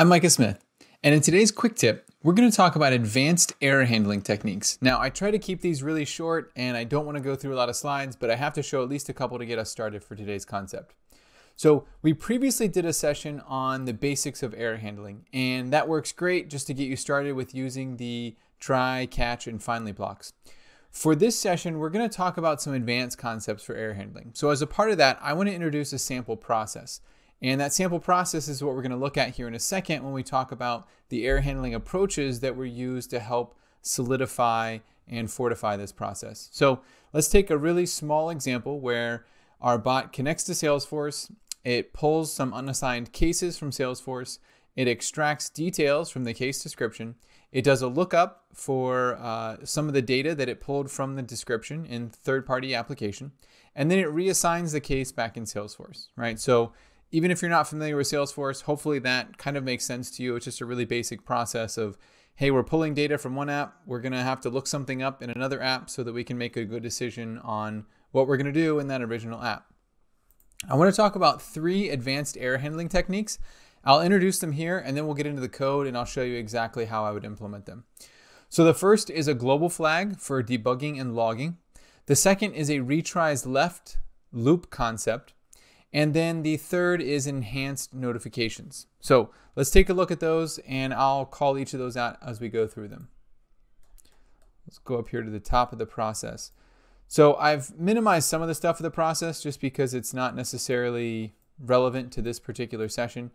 I'm Micah Smith, and in today's quick tip, we're going to talk about advanced error handling techniques. Now, I try to keep these really short, and I don't want to go through a lot of slides, but I have to show at least a couple to get us started for today's concept. So we previously did a session on the basics of error handling, and that works great just to get you started with using the try, catch, and finally blocks. For this session, we're going to talk about some advanced concepts for error handling. So as a part of that, I want to introduce a sample process. And that sample process is what we're going to look at here in a second when we talk about the error handling approaches that were used to help solidify and fortify this process. So let's take a really small example where our bot connects to Salesforce, it pulls some unassigned cases from Salesforce, it extracts details from the case description, it does a lookup for uh, some of the data that it pulled from the description in third-party application, and then it reassigns the case back in Salesforce, right? So even if you're not familiar with Salesforce, hopefully that kind of makes sense to you. It's just a really basic process of, hey, we're pulling data from one app. We're going to have to look something up in another app so that we can make a good decision on what we're going to do in that original app. I want to talk about three advanced error handling techniques. I'll introduce them here and then we'll get into the code and I'll show you exactly how I would implement them. So the first is a global flag for debugging and logging. The second is a retries left loop concept. And then the third is enhanced notifications. So let's take a look at those and I'll call each of those out as we go through them. Let's go up here to the top of the process. So I've minimized some of the stuff of the process just because it's not necessarily relevant to this particular session.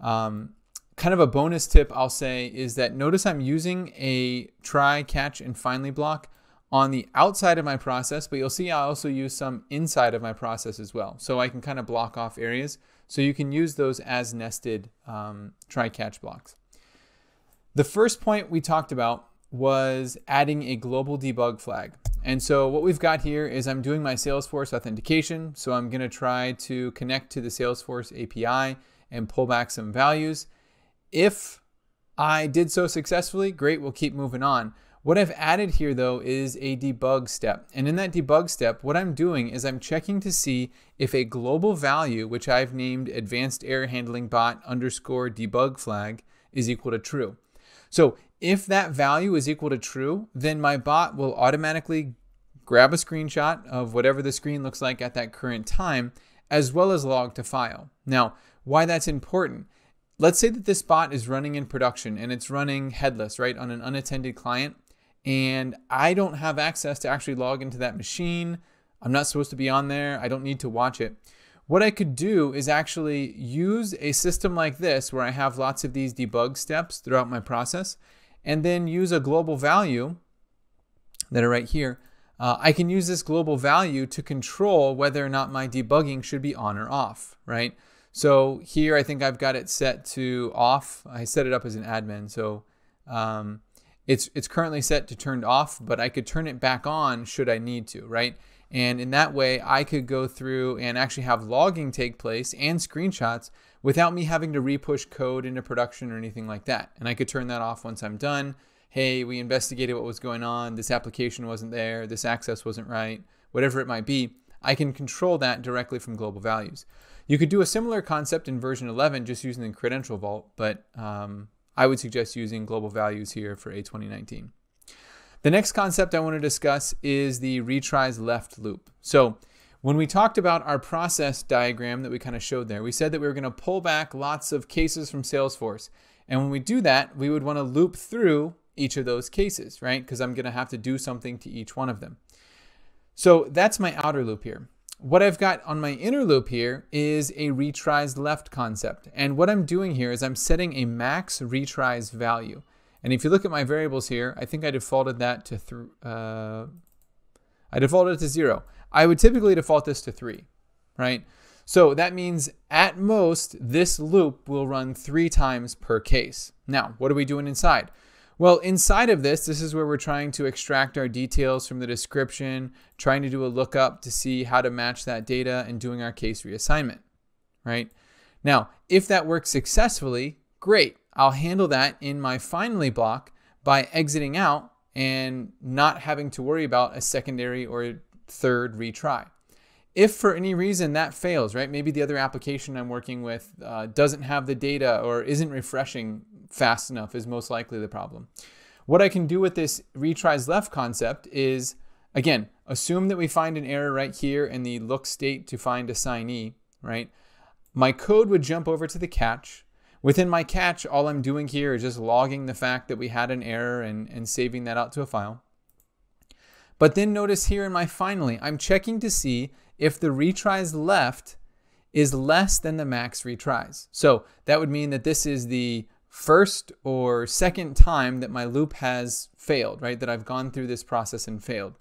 Um, kind of a bonus tip I'll say is that notice I'm using a try, catch, and finally block on the outside of my process, but you'll see I also use some inside of my process as well. So I can kind of block off areas. So you can use those as nested um, try-catch blocks. The first point we talked about was adding a global debug flag. And so what we've got here is I'm doing my Salesforce authentication. So I'm going to try to connect to the Salesforce API and pull back some values. If I did so successfully, great, we'll keep moving on. What I've added here though is a debug step. And in that debug step, what I'm doing is I'm checking to see if a global value, which I've named advanced error handling bot underscore debug flag is equal to true. So if that value is equal to true, then my bot will automatically grab a screenshot of whatever the screen looks like at that current time, as well as log to file. Now, why that's important. Let's say that this bot is running in production and it's running headless, right, on an unattended client and I don't have access to actually log into that machine. I'm not supposed to be on there. I don't need to watch it. What I could do is actually use a system like this where I have lots of these debug steps throughout my process and then use a global value that are right here. Uh, I can use this global value to control whether or not my debugging should be on or off, right? So here I think I've got it set to off. I set it up as an admin. So um, it's, it's currently set to turned off, but I could turn it back on should I need to, right? And in that way, I could go through and actually have logging take place and screenshots without me having to repush code into production or anything like that. And I could turn that off once I'm done. Hey, we investigated what was going on. This application wasn't there. This access wasn't right. Whatever it might be, I can control that directly from global values. You could do a similar concept in version 11 just using the credential vault, but um, I would suggest using global values here for A2019. The next concept I want to discuss is the retries left loop. So when we talked about our process diagram that we kind of showed there, we said that we were going to pull back lots of cases from Salesforce. And when we do that, we would want to loop through each of those cases, right? Because I'm going to have to do something to each one of them. So that's my outer loop here. What I've got on my inner loop here is a retries left concept. And what I'm doing here is I'm setting a max retries value. And if you look at my variables here, I think I defaulted that to, th uh, I defaulted it to zero. I would typically default this to three, right? So that means at most, this loop will run three times per case. Now, what are we doing inside? Well, inside of this, this is where we're trying to extract our details from the description, trying to do a lookup to see how to match that data and doing our case reassignment, right? Now, if that works successfully, great. I'll handle that in my finally block by exiting out and not having to worry about a secondary or third retry. If for any reason that fails, right, maybe the other application I'm working with uh, doesn't have the data or isn't refreshing fast enough, is most likely the problem. What I can do with this retries left concept is, again, assume that we find an error right here in the look state to find assignee, right? My code would jump over to the catch. Within my catch, all I'm doing here is just logging the fact that we had an error and, and saving that out to a file. But then notice here in my finally, I'm checking to see if the retries left is less than the max retries. So that would mean that this is the first or second time that my loop has failed, right? That I've gone through this process and failed.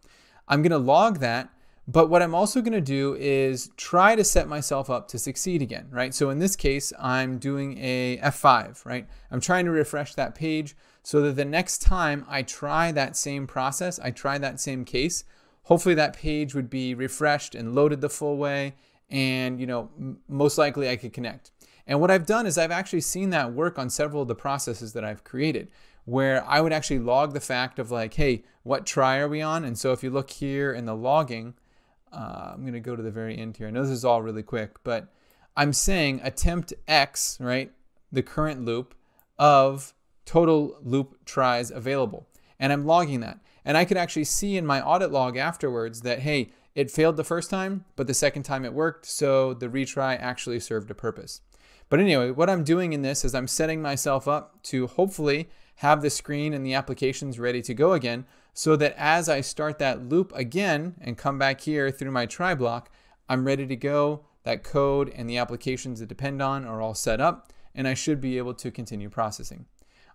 I'm going to log that but what I'm also going to do is try to set myself up to succeed again, right? So in this case, I'm doing a F5, right? I'm trying to refresh that page so that the next time I try that same process, I try that same case, hopefully that page would be refreshed and loaded the full way and, you know, most likely I could connect. And what I've done is I've actually seen that work on several of the processes that I've created where I would actually log the fact of like, hey, what try are we on? And so if you look here in the logging, uh, I'm going to go to the very end here. I know this is all really quick, but I'm saying attempt X, right? The current loop of total loop tries available. And I'm logging that. And I could actually see in my audit log afterwards that, hey, it failed the first time, but the second time it worked. So the retry actually served a purpose. But anyway, what I'm doing in this is I'm setting myself up to hopefully have the screen and the applications ready to go again so that as I start that loop again and come back here through my try block, I'm ready to go. That code and the applications that depend on are all set up and I should be able to continue processing.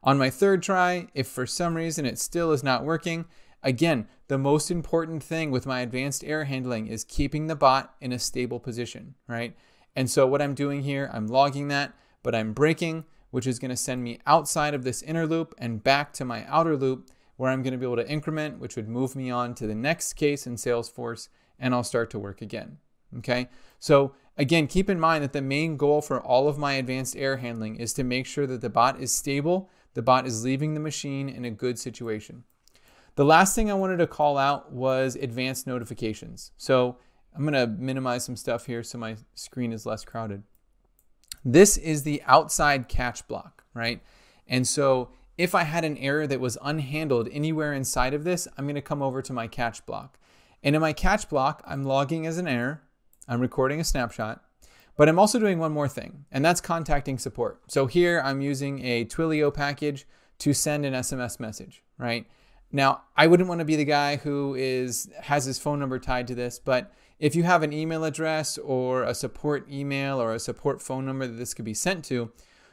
On my third try, if for some reason it still is not working, again, the most important thing with my advanced error handling is keeping the bot in a stable position, right? And so what I'm doing here, I'm logging that, but I'm breaking, which is gonna send me outside of this inner loop and back to my outer loop where I'm going to be able to increment, which would move me on to the next case in Salesforce, and I'll start to work again. Okay, so again, keep in mind that the main goal for all of my advanced error handling is to make sure that the bot is stable, the bot is leaving the machine in a good situation. The last thing I wanted to call out was advanced notifications. So I'm going to minimize some stuff here so my screen is less crowded. This is the outside catch block, right? And so if I had an error that was unhandled anywhere inside of this, I'm going to come over to my catch block. And in my catch block, I'm logging as an error. I'm recording a snapshot. But I'm also doing one more thing, and that's contacting support. So here I'm using a Twilio package to send an SMS message, right? Now, I wouldn't want to be the guy who is has his phone number tied to this, but if you have an email address or a support email or a support phone number that this could be sent to,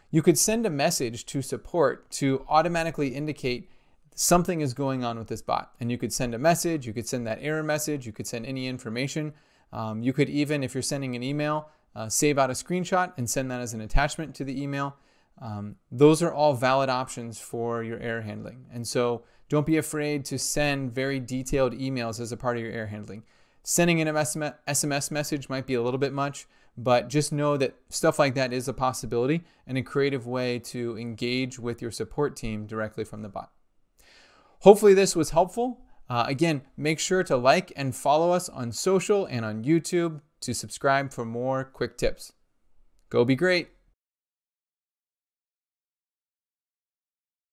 you could send a message to support to automatically indicate something is going on with this bot. And you could send a message, you could send that error message, you could send any information. Um, you could even, if you're sending an email, uh, save out a screenshot and send that as an attachment to the email. Um, those are all valid options for your error handling. And so don't be afraid to send very detailed emails as a part of your error handling. Sending an SMS message might be a little bit much, but just know that stuff like that is a possibility and a creative way to engage with your support team directly from the bot. Hopefully, this was helpful. Uh, again, make sure to like and follow us on social and on YouTube to subscribe for more quick tips. Go be great.